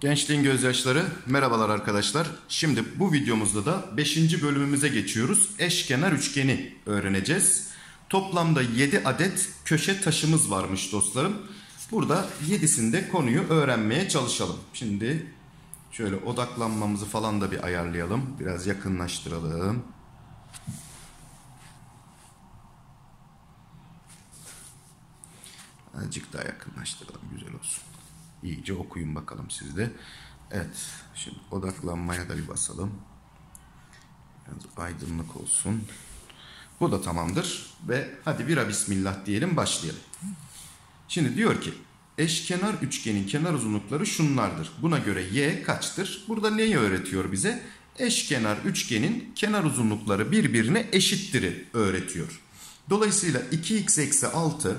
Gençliğin gözyaşları merhabalar arkadaşlar. Şimdi bu videomuzda da 5. bölümümüze geçiyoruz. Eşkenar üçgeni öğreneceğiz. Toplamda 7 adet köşe taşımız varmış dostlarım. Burada 7'sinde konuyu öğrenmeye çalışalım. Şimdi şöyle odaklanmamızı falan da bir ayarlayalım. Biraz yakınlaştıralım. Azıcık daha yakınlaştıralım güzel olsun. İyice okuyun bakalım siz de. Evet şimdi odaklanmaya da bir basalım. Biraz aydınlık olsun. Bu da tamamdır. Ve hadi bira bismillah diyelim başlayalım. Şimdi diyor ki eşkenar üçgenin kenar uzunlukları şunlardır. Buna göre y kaçtır? Burada neyi öğretiyor bize? Eşkenar üçgenin kenar uzunlukları birbirine eşittir öğretiyor. Dolayısıyla 2x eksi 6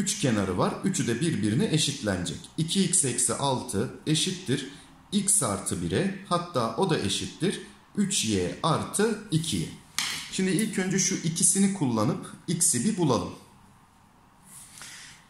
3 kenarı var. Üçü de birbirine eşitlenecek. 2x eksi 6 eşittir. x artı 1'e hatta o da eşittir. 3y artı 2'ye. Şimdi ilk önce şu ikisini kullanıp x'i bir bulalım.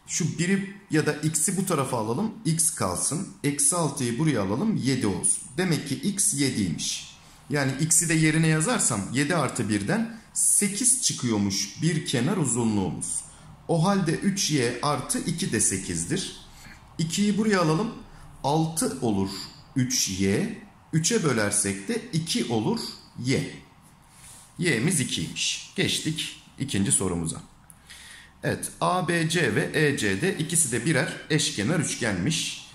Şu 1'i ya da x'i bu tarafa alalım. x kalsın. Eksi 6'yı buraya alalım. 7 olsun. Demek ki x 7'ymiş. Yani x'i de yerine yazarsam 7 artı 1'den 8 çıkıyormuş bir kenar uzunluğumuz. O halde 3y artı 2 de 8'dir. 2'yi buraya alalım. 6 olur 3y. 3'e bölersek de 2 olur y. y'miz 2'ymiş. Geçtik ikinci sorumuza. Evet ABC ve EC'de ikisi de birer eşkenar üçgenmiş.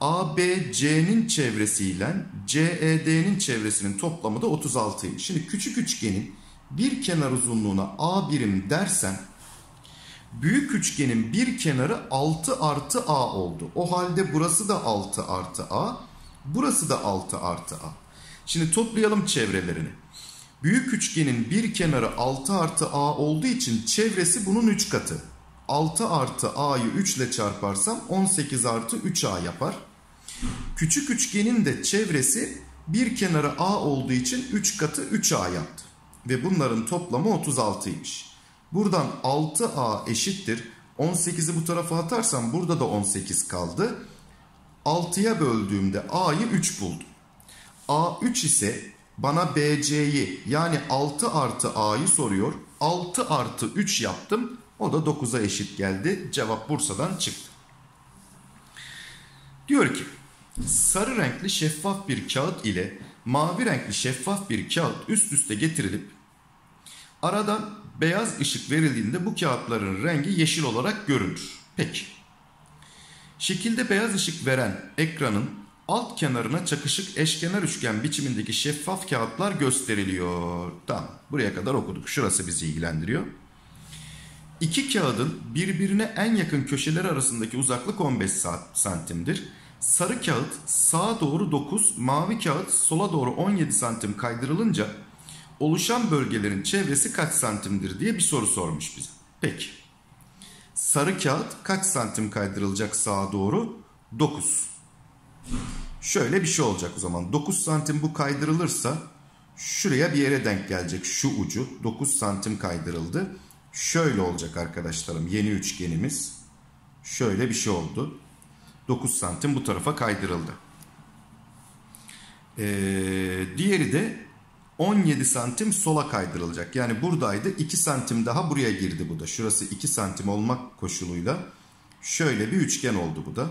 ABC'nin çevresiyle CED'nin çevresinin toplamı da 36'ymış. Şimdi küçük üçgenin bir kenar uzunluğuna A birim dersen Büyük üçgenin bir kenarı 6 artı A oldu. O halde burası da 6 artı A. Burası da 6 artı A. Şimdi toplayalım çevrelerini. Büyük üçgenin bir kenarı 6 artı A olduğu için çevresi bunun 3 katı. 6 artı A'yı 3 ile çarparsam 18 artı 3A yapar. Küçük üçgenin de çevresi bir kenarı A olduğu için 3 katı 3A yaptı. Ve bunların toplamı 36'ymış. Buradan 6A eşittir. 18'i bu tarafa atarsam burada da 18 kaldı. 6'ya böldüğümde A'yı 3 buldum. A 3 ise bana BC'yi yani 6 artı A'yı soruyor. 6 artı 3 yaptım. O da 9'a eşit geldi. Cevap Bursa'dan çıktı. Diyor ki sarı renkli şeffaf bir kağıt ile mavi renkli şeffaf bir kağıt üst üste getirilip aradan beyaz ışık verildiğinde bu kağıtların rengi yeşil olarak görünür. Peki. Şekilde beyaz ışık veren ekranın alt kenarına çakışık eşkenar üçgen biçimindeki şeffaf kağıtlar gösteriliyor. Tamam. Buraya kadar okuduk. Şurası bizi ilgilendiriyor. İki kağıdın birbirine en yakın köşeleri arasındaki uzaklık 15 santimdir. Sarı kağıt sağa doğru 9, mavi kağıt sola doğru 17 santim kaydırılınca oluşan bölgelerin çevresi kaç santimdir diye bir soru sormuş bize. Peki. Sarı kağıt kaç santim kaydırılacak sağa doğru? 9. Şöyle bir şey olacak o zaman. 9 santim bu kaydırılırsa şuraya bir yere denk gelecek şu ucu. 9 santim kaydırıldı. Şöyle olacak arkadaşlarım yeni üçgenimiz. Şöyle bir şey oldu. 9 santim bu tarafa kaydırıldı. Ee, diğeri de 17 santim sola kaydırılacak. Yani buradaydı 2 santim daha buraya girdi bu da. Şurası 2 santim olmak koşuluyla şöyle bir üçgen oldu bu da.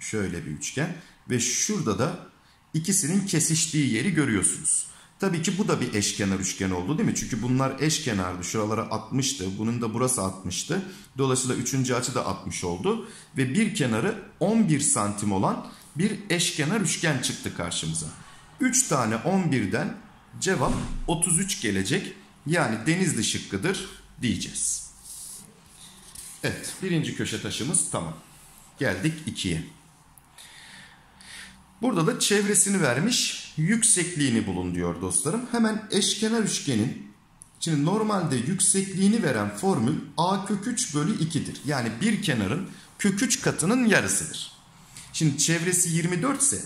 Şöyle bir üçgen ve şurada da ikisinin kesiştiği yeri görüyorsunuz. Tabii ki bu da bir eşkenar üçgen oldu değil mi? Çünkü bunlar eşkenardı. Şuralara 60'tı. Bunun da burası 60'tı. Dolayısıyla üçüncü açı da 60 oldu. Ve bir kenarı 11 santim olan bir eşkenar üçgen çıktı karşımıza. 3 tane 11'den cevap 33 gelecek. Yani denizli şıkkıdır diyeceğiz. Evet birinci köşe taşımız tamam. Geldik 2'ye. Burada da çevresini vermiş yüksekliğini bulun diyor dostlarım. Hemen eşkenar üçgenin şimdi normalde yüksekliğini veren formül a kök 3 bölü 2'dir. Yani bir kenarın kök 3 katının yarısıdır. Şimdi çevresi 24 ise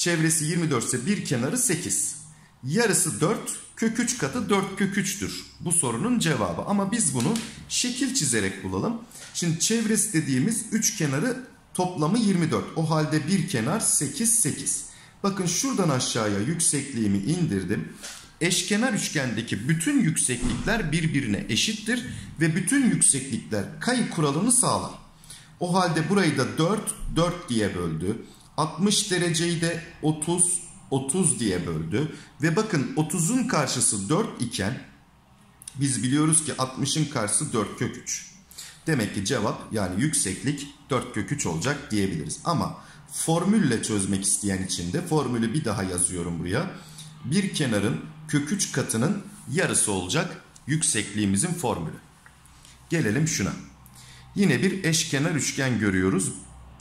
çevresi 24 ise bir kenarı 8. Yarısı 4 kök 3 katı 4 kök 3'tür. Bu sorunun cevabı ama biz bunu şekil çizerek bulalım. Şimdi çevresi dediğimiz üç kenarı Toplamı 24. O halde bir kenar 8 8. Bakın şuradan aşağıya yüksekliğimi indirdim. Eşkenar üçgendeki bütün yükseklikler birbirine eşittir ve bütün yükseklikler kayı kuralını sağlar. O halde burayı da 4 4 diye böldü. 60 dereceyi de 30 30 diye böldü. Ve bakın 30'un karşısı 4 iken biz biliyoruz ki 60'ın karşısı 4 kök 3. Demek ki cevap yani yükseklik 4 kök 3 olacak diyebiliriz. Ama formülle çözmek isteyen için de formülü bir daha yazıyorum buraya. Bir kenarın kök 3 katının yarısı olacak yüksekliğimizin formülü. Gelelim şuna. Yine bir eşkenar üçgen görüyoruz.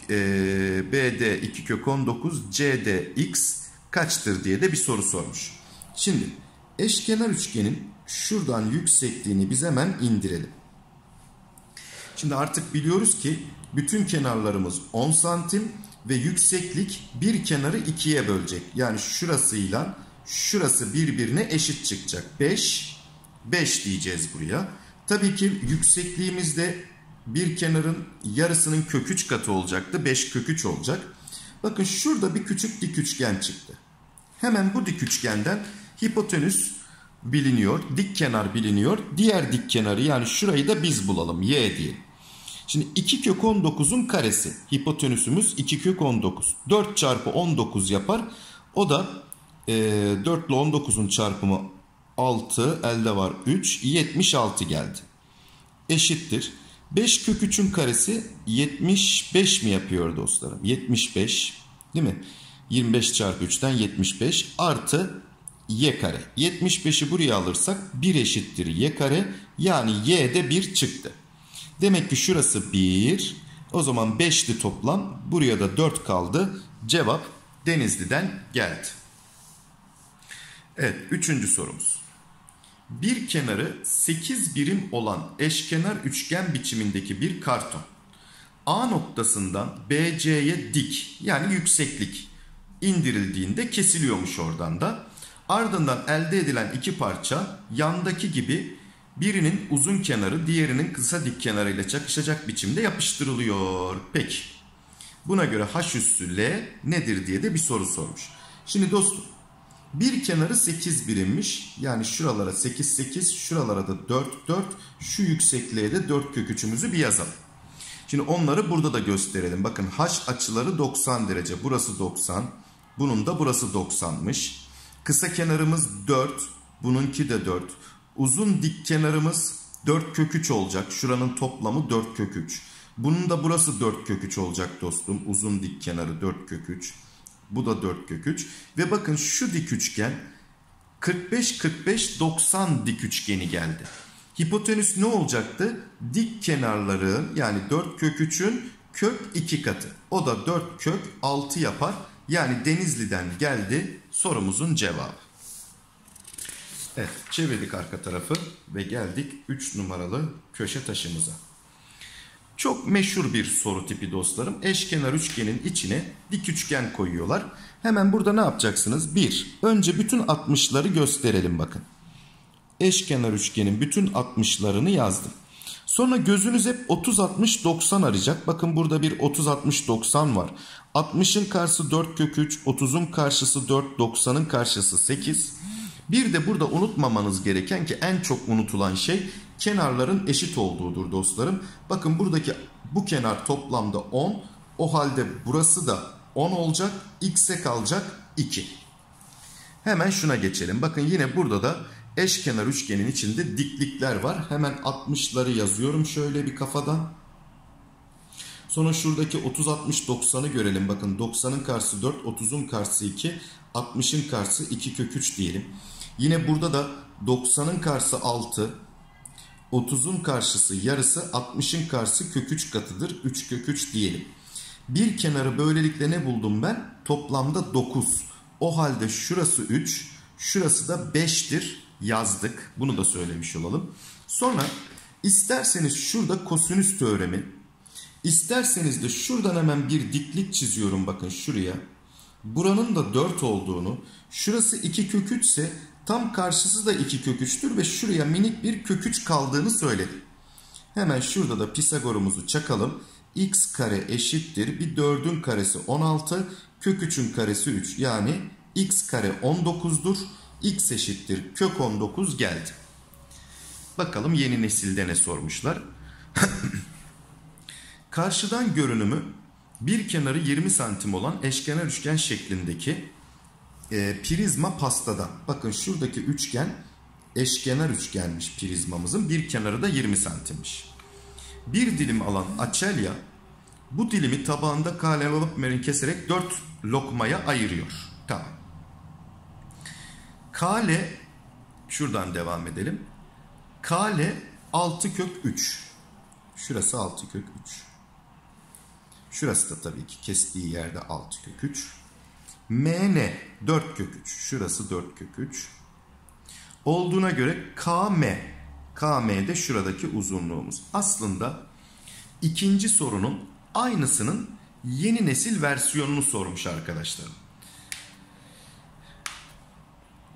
Ee, BD 2 kök 19 CD x kaçtır diye de bir soru sormuş. Şimdi eşkenar üçgenin şuradan yüksekliğini biz hemen indirelim. Şimdi artık biliyoruz ki bütün kenarlarımız 10 santim ve yükseklik bir kenarı ikiye bölecek. Yani şurasıyla şurası birbirine eşit çıkacak. 5, 5 diyeceğiz buraya. Tabii ki yüksekliğimizde bir kenarın yarısının kök 3 katı olacaktı. 5 kök 3 olacak. Bakın şurada bir küçük dik üçgen çıktı. Hemen bu dik üçgenden hipotenüs biliniyor. Dik kenar biliniyor. Diğer dik kenarı yani şurayı da biz bulalım. Y diye. Şimdi 2 kök 19'un karesi. Hipotenüsümüz 2 kök 19. 4 çarpı 19 yapar. O da e, 4 ile 19'un çarpımı 6. Elde var 3. 76 geldi. Eşittir. 5 kök 3'ün karesi 75 mi yapıyor dostlarım? 75 değil mi? 25 çarpı 3'ten 75 artı y kare. 75'i buraya alırsak 1 eşittir y kare. Yani y de 1 çıktı. Demek ki şurası 1. O zaman 5'li toplam. Buraya da 4 kaldı. Cevap Denizli'den geldi. Evet üçüncü sorumuz. Bir kenarı 8 birim olan eşkenar üçgen biçimindeki bir karton. A noktasından BC'ye dik yani yükseklik indirildiğinde kesiliyormuş oradan da. Ardından elde edilen iki parça yandaki gibi birinin uzun kenarı diğerinin kısa dik kenarıyla çakışacak biçimde yapıştırılıyor. Peki buna göre h üssü L nedir diye de bir soru sormuş. Şimdi dostum bir kenarı 8 birimmiş. Yani şuralara 8 8, şuralara da 4 4, şu yüksekliğe de 4 kök 3'ümüzü bir yazalım. Şimdi onları burada da gösterelim. Bakın h açıları 90 derece. Burası 90. Bunun da burası 90'mış. Kısa kenarımız 4. Bununki de 4. Uzun dik kenarımız 4 kök 3 olacak. Şuranın toplamı 4 kök 3. Bunun da burası 4 kök 3 olacak dostum. Uzun dik kenarı 4 kök 3. Bu da 4 kök 3. Ve bakın şu dik üçgen 45-45-90 dik üçgeni geldi. Hipotenüs ne olacaktı? Dik kenarları yani 4 kök 3'ün kök 2 katı. O da 4 kök 6 yapar. Yani Denizli'den geldi sorumuzun cevabı. Evet çevirdik arka tarafı ve geldik 3 numaralı köşe taşımıza. Çok meşhur bir soru tipi dostlarım. Eşkenar üçgenin içine dik üçgen koyuyorlar. Hemen burada ne yapacaksınız? 1. Önce bütün 60'ları gösterelim bakın. Eşkenar üçgenin bütün 60'larını yazdım. Sonra gözünüz hep 30 60 90 arayacak. Bakın burada bir 30 60 90 var. 60'ın karşısı 4 kök 3, 30'un karşısı 4, 90'ın karşısı 8. Bir de burada unutmamanız gereken ki en çok unutulan şey kenarların eşit olduğudur dostlarım. Bakın buradaki bu kenar toplamda 10. O halde burası da 10 olacak. X'e kalacak 2. Hemen şuna geçelim. Bakın yine burada da eşkenar üçgenin içinde diklikler var. Hemen 60'ları yazıyorum şöyle bir kafadan. Sonra şuradaki 30 60 90'ı görelim. Bakın 90'ın karşısı 4, 30'un karşısı 2, 60'ın karşısı 2 kök 3 diyelim. Yine burada da 90'ın karşısı 6, 30'un karşısı yarısı, 60'ın karşısı kök 3 katıdır. 3 kök 3 diyelim. Bir kenarı böylelikle ne buldum ben? Toplamda 9. O halde şurası 3, şurası da 5'tir yazdık. Bunu da söylemiş olalım. Sonra isterseniz şurada kosinüs teoremi, isterseniz de şuradan hemen bir diklik çiziyorum bakın şuraya. Buranın da 4 olduğunu, şurası 2 kök 3 ise tam karşısı da 2 kök 3'tür ve şuraya minik bir kök 3 kaldığını söyledim. Hemen şurada da Pisagor'umuzu çakalım. x kare eşittir. Bir 4'ün karesi 16. Kök 3'ün karesi 3. Yani x kare 19'dur. x eşittir. Kök 19 geldi. Bakalım yeni nesilde ne sormuşlar. Karşıdan görünümü bir kenarı 20 santim olan eşkenar üçgen şeklindeki e, prizma pastada. Bakın şuradaki üçgen eşkenar üçgenmiş prizmamızın. Bir kenarı da 20 santimmiş. Bir dilim alan açelya bu dilimi tabağında kale alıp merin keserek 4 lokmaya ayırıyor. Tamam. Kale şuradan devam edelim. Kale 6 kök 3. Şurası 6 kök 3. Şurası da tabii ki kestiği yerde 6 kök 3. MN 4 kök 3. Şurası 4 kök 3. Olduğuna göre KM KM de şuradaki uzunluğumuz. Aslında ikinci sorunun aynısının yeni nesil versiyonunu sormuş arkadaşlarım.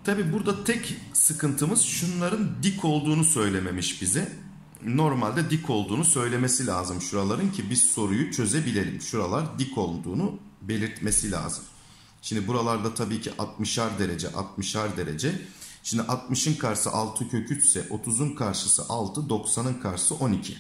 Tabi burada tek sıkıntımız şunların dik olduğunu söylememiş bize. Normalde dik olduğunu söylemesi lazım şuraların ki biz soruyu çözebilelim. Şuralar dik olduğunu belirtmesi lazım. Şimdi buralarda tabii ki 60'ar derece 60'ar derece. Şimdi 60'ın karşısı 6 kök 3 ise 30'un karşısı 6 90'ın karşısı 12.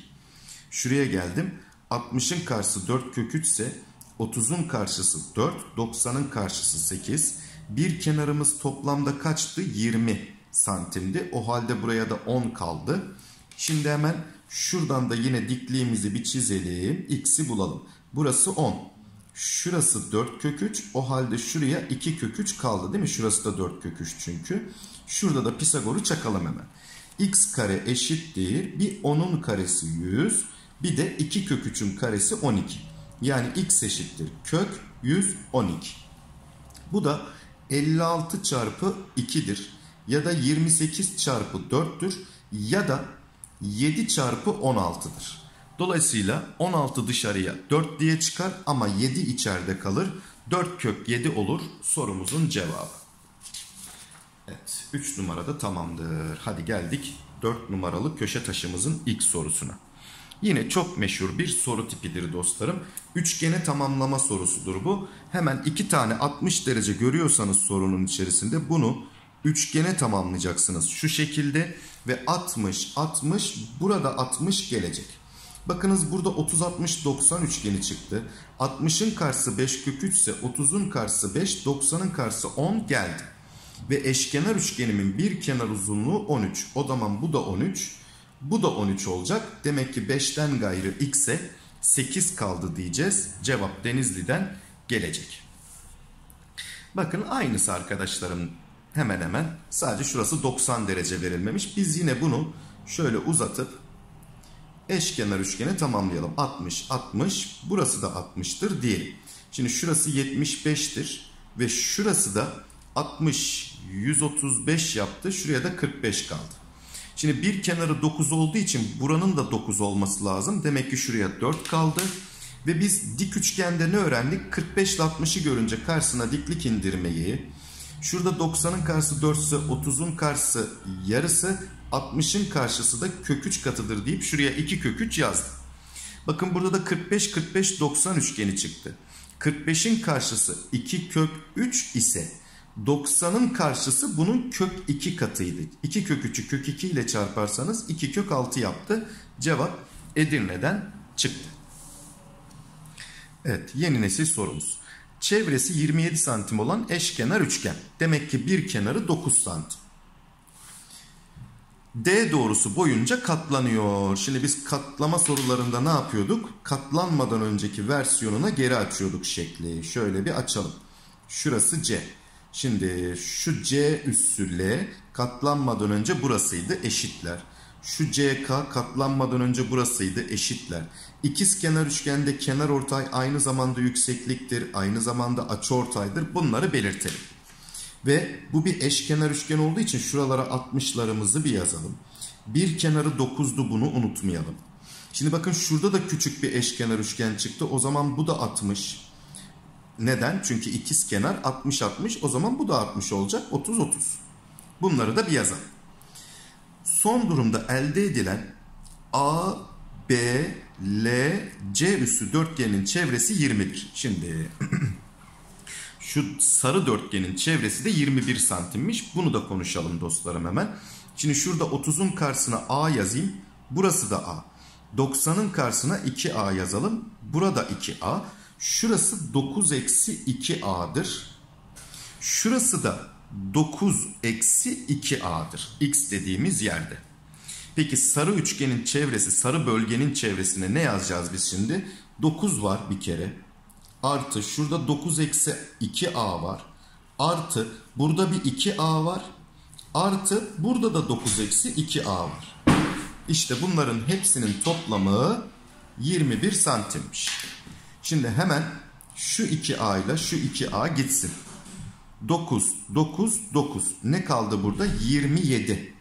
Şuraya geldim. 60'ın karşısı 4 kök 3 ise 30'un karşısı 4 90'ın karşısı 8. Bir kenarımız toplamda kaçtı? 20 santimdi. O halde buraya da 10 kaldı. Şimdi hemen şuradan da yine dikliğimizi bir çizelim. X'i bulalım. Burası 10. Şurası 4 kök 3. O halde şuraya 2 kök 3 kaldı değil mi? Şurası da 4 kök 3 çünkü. Şurada da Pisagor'u çakalım hemen. X kare eşittir. Bir 10'un karesi 100. Bir de 2 kök 3'ün karesi 12. Yani x eşittir kök 112. Bu da 56 çarpı 2'dir. Ya da 28 çarpı 4'tür. Ya da 7 çarpı 16'dır. Dolayısıyla 16 dışarıya 4 diye çıkar ama 7 içeride kalır. 4 kök 7 olur sorumuzun cevabı. Evet 3 numarada tamamdır. Hadi geldik 4 numaralı köşe taşımızın ilk sorusuna. Yine çok meşhur bir soru tipidir dostlarım. Üçgene tamamlama sorusudur bu. Hemen iki tane 60 derece görüyorsanız sorunun içerisinde bunu üçgene tamamlayacaksınız. Şu şekilde ve 60 60 burada 60 gelecek. Bakınız burada 30 60 90 üçgeni çıktı. 60'ın karşısı 5 kök 3 ise 30'un karşısı 5 90'ın karşısı 10 geldi. Ve eşkenar üçgenimin bir kenar uzunluğu 13. O zaman bu da 13. Bu da 13 olacak. Demek ki 5'ten gayrı x'e 8 kaldı diyeceğiz. Cevap Denizli'den gelecek. Bakın aynısı arkadaşlarım hemen hemen. Sadece şurası 90 derece verilmemiş. Biz yine bunu şöyle uzatıp eşkenar üçgeni tamamlayalım. 60, 60. Burası da 60'tır diyelim. Şimdi şurası 75'tir. Ve şurası da 60, 135 yaptı. Şuraya da 45 kaldı. Şimdi bir kenarı 9 olduğu için buranın da 9 olması lazım. Demek ki şuraya 4 kaldı. Ve biz dik üçgende ne öğrendik? 45 ile 60'ı görünce karşısına diklik indirmeyi. Şurada 90'ın karşısı 4 ise 30'un karşısı yarısı 60'ın karşısı da kök 3 katıdır deyip şuraya 2 kök 3 yazdım. Bakın burada da 45 45 90 üçgeni çıktı. 45'in karşısı 2 kök 3 ise 90'ın karşısı bunun kök 2 katıydı. 2 kök 3'ü kök 2 ile çarparsanız 2 kök 6 yaptı. Cevap Edirne'den çıktı. Evet yeni nesil sorumuz. Çevresi 27 santim olan eşkenar üçgen. Demek ki bir kenarı 9 santim. D doğrusu boyunca katlanıyor. Şimdi biz katlama sorularında ne yapıyorduk? Katlanmadan önceki versiyonuna geri açıyorduk şekli. Şöyle bir açalım. Şurası C. Şimdi şu C üssü L katlanmadan önce burasıydı eşitler. Şu CK katlanmadan önce burasıydı eşitler. İkiz kenar üçgende kenar ortay aynı zamanda yüksekliktir, aynı zamanda açı ortaydır. Bunları belirtelim. Ve bu bir eşkenar üçgen olduğu için şuralara 60'larımızı bir yazalım. Bir kenarı 9'du bunu unutmayalım. Şimdi bakın şurada da küçük bir eşkenar üçgen çıktı. O zaman bu da 60. Neden? Çünkü ikiz kenar 60-60 o zaman bu da 60 olacak 30-30. Bunları da bir yazalım. Son durumda elde edilen A, B, L, C üssü dörtgenin çevresi 20'dir. Şimdi şu sarı dörtgenin çevresi de 21 santimmiş. Bunu da konuşalım dostlarım hemen. Şimdi şurada 30'un karşısına A yazayım. Burası da A. 90'ın karşısına 2A yazalım. Burada 2A. Şurası 9 eksi 2A'dır. Şurası da 9 eksi 2A'dır. X dediğimiz yerde. Peki sarı üçgenin çevresi, sarı bölgenin çevresine ne yazacağız biz şimdi? 9 var bir kere. Artı şurada 9 eksi 2A var. Artı burada bir 2A var. Artı burada da 9 eksi 2A var. İşte bunların hepsinin toplamı 21 santimmiş. Şimdi hemen şu 2A ile şu 2A gitsin. 9, 9, 9. Ne kaldı burada? 27.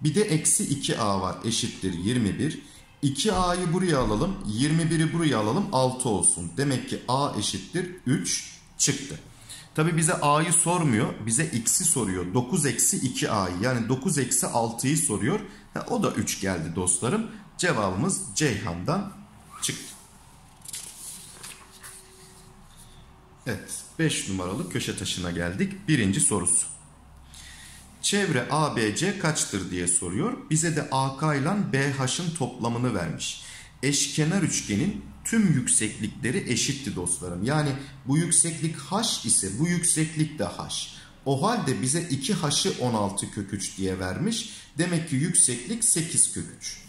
Bir de eksi 2A var eşittir 21. 2A'yı buraya alalım. 21'i buraya alalım. 6 olsun. Demek ki A eşittir 3 çıktı. Tabi bize A'yı sormuyor. Bize X'i soruyor. 9 eksi 2A'yı yani 9 eksi 6'yı soruyor. Ha, o da 3 geldi dostlarım. Cevabımız Ceyhan'dan çıktı. Evet 5 numaralı köşe taşına geldik. Birinci sorusu. Çevre ABC kaçtır diye soruyor. Bize de AK ile BH'ın toplamını vermiş. Eşkenar üçgenin tüm yükseklikleri eşitti dostlarım. Yani bu yükseklik H ise bu yükseklik de H. O halde bize 2H'ı 16 kök 3 diye vermiş. Demek ki yükseklik 8 kök 3.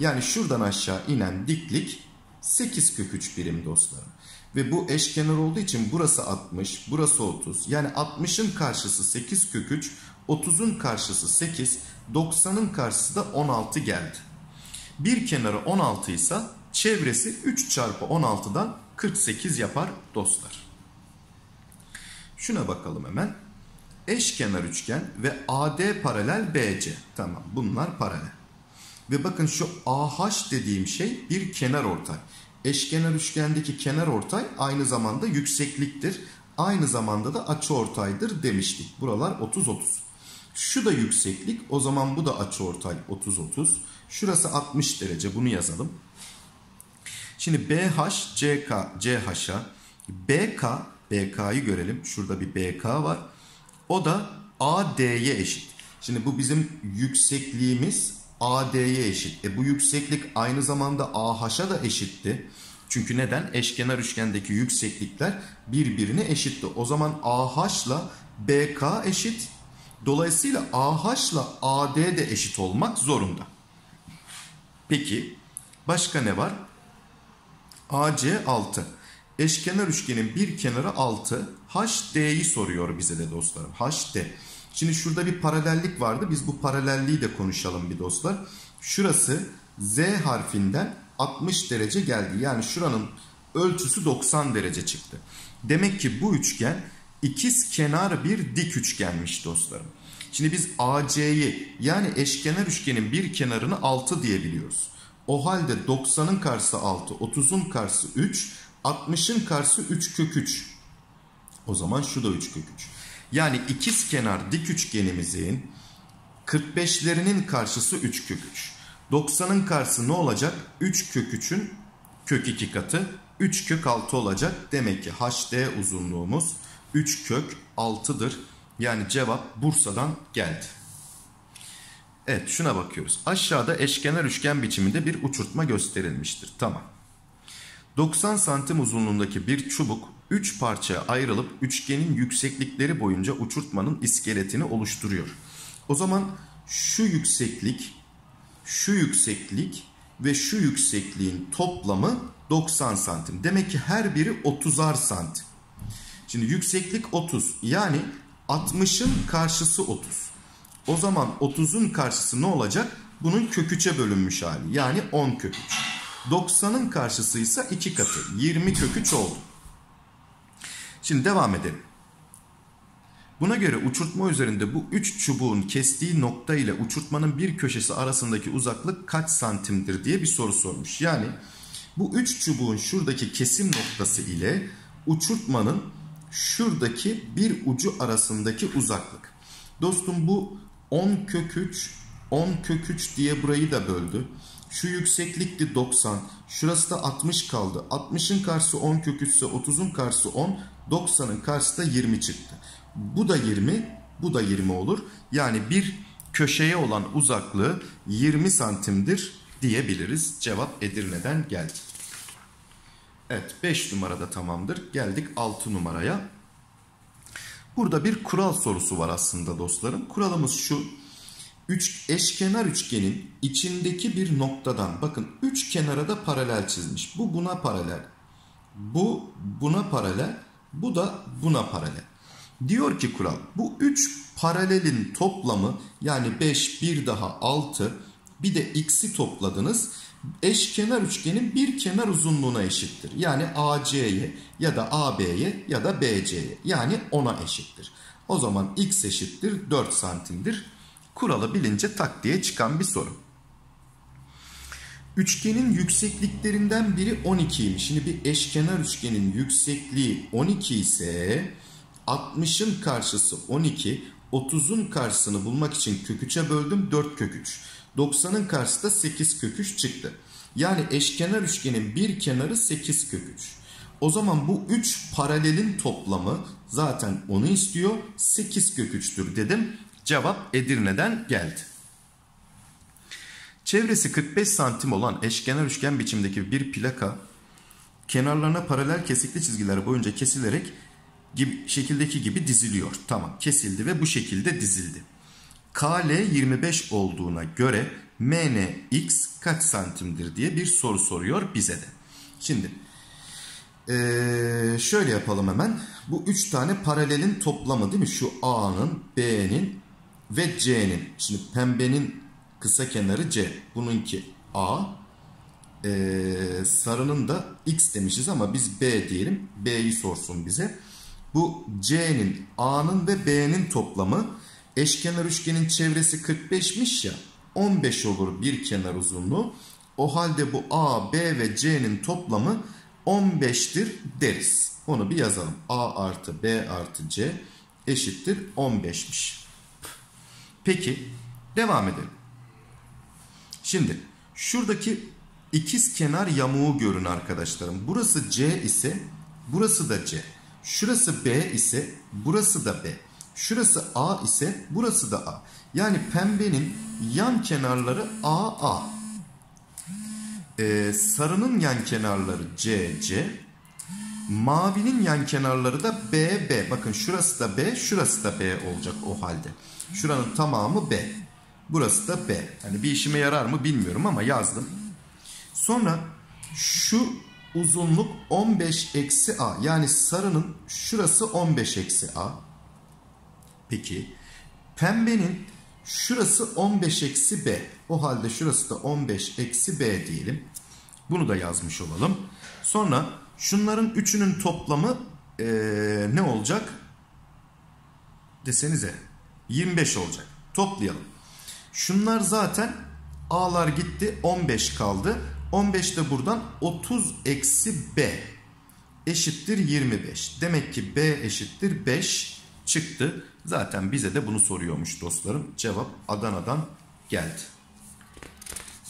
Yani şuradan aşağı inen diklik 8 kök 3 birim dostlarım. Ve bu eşkenar olduğu için burası 60, burası 30. Yani 60'ın karşısı 8 kök 3, 30'un karşısı 8, 90'ın karşısı da 16 geldi. Bir kenarı 16 ise çevresi 3 çarpı 16'dan 48 yapar dostlar. Şuna bakalım hemen. Eşkenar üçgen ve AD paralel BC. Tamam bunlar paralel. Ve bakın şu AH dediğim şey bir kenar ortay. Eşkenar üçgendeki kenar ortay aynı zamanda yüksekliktir. Aynı zamanda da açı ortaydır demiştik. Buralar 30-30. Şu da yükseklik. O zaman bu da açı ortay 30-30. Şurası 60 derece. Bunu yazalım. Şimdi BH, CK, CH'a, BK, BK'yı görelim. Şurada bir BK var. O da AD'ye eşit. Şimdi bu bizim yüksekliğimiz AD'ye eşit. E bu yükseklik aynı zamanda AH'a da eşitti. Çünkü neden? Eşkenar üçgendeki yükseklikler birbirine eşitti. O zaman AH ile BK eşit. Dolayısıyla AH ile AD de eşit olmak zorunda. Peki başka ne var? AC 6. Eşkenar üçgenin bir kenarı 6. HD'yi soruyor bize de dostlarım. HD. Şimdi şurada bir paralellik vardı. Biz bu paralelliği de konuşalım bir dostlar. Şurası Z harfinden 60 derece geldi. Yani şuranın ölçüsü 90 derece çıktı. Demek ki bu üçgen ikiz kenar bir dik üçgenmiş dostlarım. Şimdi biz AC'yi yani eşkenar üçgenin bir kenarını 6 diyebiliyoruz. O halde 90'ın karşısı 6, 30'un karşısı 3, 60'ın karşısı 3 kök 3. O zaman şu da 3 kök 3. Yani ikiz kenar dik üçgenimizin 45'lerinin karşısı 3 kök 3. 90'ın karşısı ne olacak? 3 kök 3'ün kök 2 katı 3 kök 6 olacak. Demek ki HD uzunluğumuz 3 kök 6'dır. Yani cevap Bursa'dan geldi. Evet şuna bakıyoruz. Aşağıda eşkenar üçgen biçiminde bir uçurtma gösterilmiştir. Tamam. 90 santim uzunluğundaki bir çubuk 3 parçaya ayrılıp üçgenin yükseklikleri boyunca uçurtmanın iskeletini oluşturuyor. O zaman şu yükseklik, şu yükseklik ve şu yüksekliğin toplamı 90 santim. Demek ki her biri 30'ar santim. Şimdi yükseklik 30 yani 60'ın karşısı 30. O zaman 30'un karşısı ne olacak? Bunun kök 3'e bölünmüş hali. Yani 10 kök 3. 90'ın karşısı ise 2 katı. 20 kök 3 oldu. Şimdi devam edelim. Buna göre uçurtma üzerinde bu 3 çubuğun kestiği nokta ile uçurtmanın bir köşesi arasındaki uzaklık kaç santimdir diye bir soru sormuş. Yani bu 3 çubuğun şuradaki kesim noktası ile uçurtmanın şuradaki bir ucu arasındaki uzaklık. Dostum bu 10 kök 3, 10 kök 3 diye burayı da böldü. Şu yükseklikti 90. Şurası da 60 kaldı. 60'ın karşısı 10 kök 3 ise 30'un karşısı 10. 90'ın karşısı da 20 çıktı. Bu da 20. Bu da 20 olur. Yani bir köşeye olan uzaklığı 20 santimdir diyebiliriz. Cevap Edirne'den geldi. Evet 5 numarada tamamdır. Geldik 6 numaraya. Burada bir kural sorusu var aslında dostlarım. Kuralımız şu. Üç, eşkenar üçgenin içindeki bir noktadan bakın üç kenara da paralel çizmiş. Bu buna paralel. Bu buna paralel. Bu da buna paralel. Diyor ki kural bu üç paralelin toplamı yani 5 bir daha 6 bir de x'i topladınız. Eşkenar üçgenin bir kenar uzunluğuna eşittir. Yani AC'ye ya da AB'ye ya da BC'ye yani 10'a eşittir. O zaman x eşittir 4 santimdir. Kuralı bilince tak diye çıkan bir soru. Üçgenin yüksekliklerinden biri 12'ymiş. Şimdi bir eşkenar üçgenin yüksekliği 12 ise 60'ın karşısı 12, 30'un karşısını bulmak için kök 3'e böldüm 4 kök 3. 90'ın karşısı da 8 kök 3 çıktı. Yani eşkenar üçgenin bir kenarı 8 kök 3. O zaman bu 3 paralelin toplamı zaten onu istiyor. 8 kök 3'tür dedim. Cevap Edirne'den geldi. Çevresi 45 santim olan eşkenar üçgen biçimdeki bir plaka kenarlarına paralel kesikli çizgiler boyunca kesilerek gibi, şekildeki gibi diziliyor. Tamam kesildi ve bu şekilde dizildi. KL 25 olduğuna göre MNX kaç santimdir diye bir soru soruyor bize de. Şimdi şöyle yapalım hemen. Bu üç tane paralelin toplamı değil mi? Şu A'nın, B'nin ve C'nin. Şimdi pembenin kısa kenarı C. Bununki A. Sarının da X demişiz ama biz B diyelim. B'yi sorsun bize. Bu C'nin, A'nın ve B'nin toplamı eşkenar üçgenin çevresi 45'miş ya. 15 olur bir kenar uzunluğu. O halde bu A, B ve C'nin toplamı 15'tir deriz. Onu bir yazalım. A artı B artı C eşittir 15'miş. Peki devam edelim. Şimdi şuradaki ikiz kenar yamuğu görün arkadaşlarım. Burası C ise burası da C. Şurası B ise burası da B. Şurası A ise burası da A. Yani pembenin yan kenarları A A. Ee, sarının yan kenarları C C. Mavinin yan kenarları da B B. Bakın şurası da B, şurası da B olacak o halde. Şuranın tamamı B. Burası da B. Yani bir işime yarar mı bilmiyorum ama yazdım. Sonra şu uzunluk 15 eksi A. Yani sarının şurası 15 eksi A. Peki pembenin şurası 15 eksi B. O halde şurası da 15 eksi B diyelim. Bunu da yazmış olalım. Sonra şunların üçünün toplamı ee, ne olacak? Desenize 25 olacak. Toplayalım. Şunlar zaten A'lar gitti 15 kaldı. 15 de buradan 30 eksi B eşittir 25. Demek ki B eşittir 5 çıktı. Zaten bize de bunu soruyormuş dostlarım. Cevap Adana'dan geldi.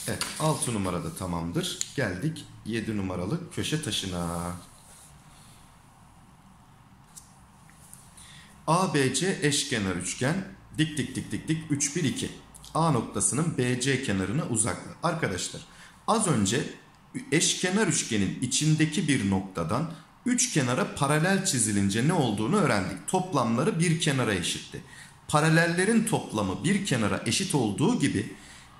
Evet 6 numarada tamamdır. Geldik 7 numaralı köşe taşına. ABC eşkenar üçgen dik dik dik dik dik 3 1 2. A noktasının BC kenarına uzaklığı. Arkadaşlar az önce eşkenar üçgenin içindeki bir noktadan üç kenara paralel çizilince ne olduğunu öğrendik. Toplamları bir kenara eşitti. Paralellerin toplamı bir kenara eşit olduğu gibi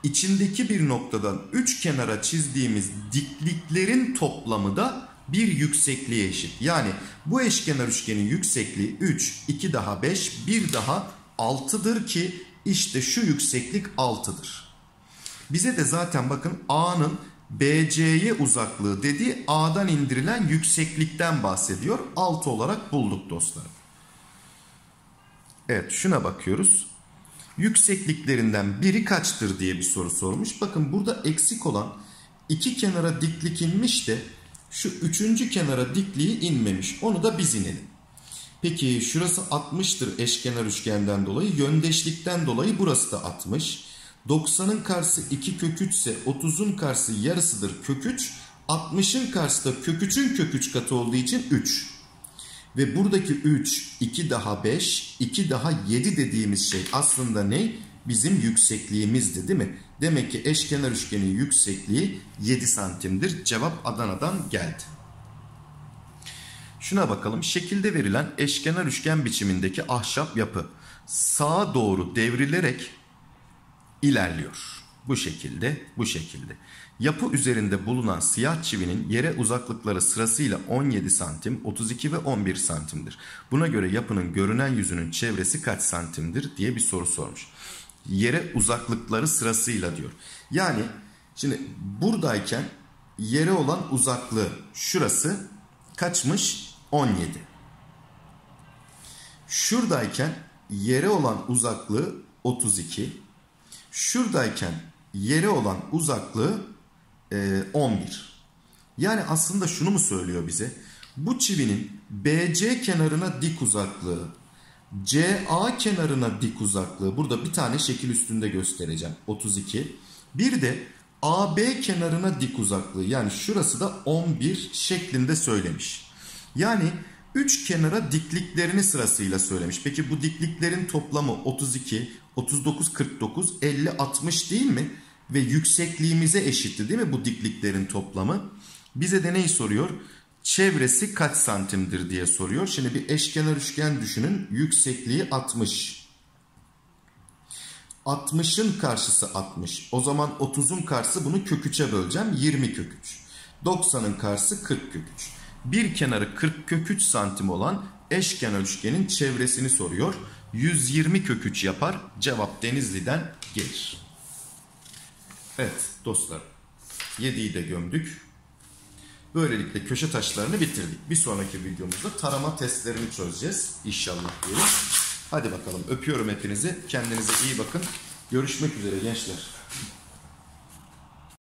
içindeki bir noktadan üç kenara çizdiğimiz dikliklerin toplamı da bir yüksekliğe eşit. Yani bu eşkenar üçgenin yüksekliği 3, 2 daha 5, 1 daha 6'dır ki işte şu yükseklik 6'dır. Bize de zaten bakın A'nın BC'ye uzaklığı dediği A'dan indirilen yükseklikten bahsediyor. 6 olarak bulduk dostlarım. Evet şuna bakıyoruz. Yüksekliklerinden biri kaçtır diye bir soru sormuş. Bakın burada eksik olan iki kenara diklik inmiş de şu üçüncü kenara dikliği inmemiş. Onu da biz inelim. Peki şurası 60'tır eşkenar üçgenden dolayı. Yöndeşlikten dolayı burası da 60. 90'ın karşısı 2 kök 3 ise 30'un karşısı yarısıdır kök 3. 60'ın karşısı da kök 3'ün kök 3 katı olduğu için 3. Ve buradaki 3, 2 daha 5, 2 daha 7 dediğimiz şey aslında ne? Bizim yüksekliğimizdi değil mi? Demek ki eşkenar üçgenin yüksekliği 7 santimdir. Cevap Adana'dan geldi. Şuna bakalım. Şekilde verilen eşkenar üçgen biçimindeki ahşap yapı sağa doğru devrilerek ilerliyor. Bu şekilde, bu şekilde. Yapı üzerinde bulunan siyah çivinin yere uzaklıkları sırasıyla 17 santim, 32 ve 11 santimdir. Buna göre yapının görünen yüzünün çevresi kaç santimdir diye bir soru sormuş. Yere uzaklıkları sırasıyla diyor. Yani şimdi buradayken yere olan uzaklığı şurası kaçmış? 17. Şuradayken yere olan uzaklığı 32. Şuradayken yere olan uzaklığı e, 11. Yani aslında şunu mu söylüyor bize? Bu çivinin BC kenarına dik uzaklığı, CA kenarına dik uzaklığı. Burada bir tane şekil üstünde göstereceğim. 32. Bir de AB kenarına dik uzaklığı. Yani şurası da 11 şeklinde söylemiş. Yani 3 kenara dikliklerini sırasıyla söylemiş. Peki bu dikliklerin toplamı 32, 39, 49, 50, 60 değil mi? Ve yüksekliğimize eşitti değil mi bu dikliklerin toplamı? Bize de neyi soruyor? Çevresi kaç santimdir diye soruyor. Şimdi bir eşkenar üçgen düşünün. Yüksekliği 60. 60'ın karşısı 60. O zaman 30'un karşısı bunu kök 3'e böleceğim. 20 kök 3. 90'ın karşısı 40 kök 3. Bir kenarı 40 kök 3 santim olan eşkenar üçgenin çevresini soruyor. 120 kök 3 yapar. Cevap Denizli'den gelir. Evet dostlar 7'yi de gömdük. Böylelikle köşe taşlarını bitirdik. Bir sonraki videomuzda tarama testlerini çözeceğiz. İnşallah diyelim. Hadi bakalım öpüyorum hepinizi. Kendinize iyi bakın. Görüşmek üzere gençler.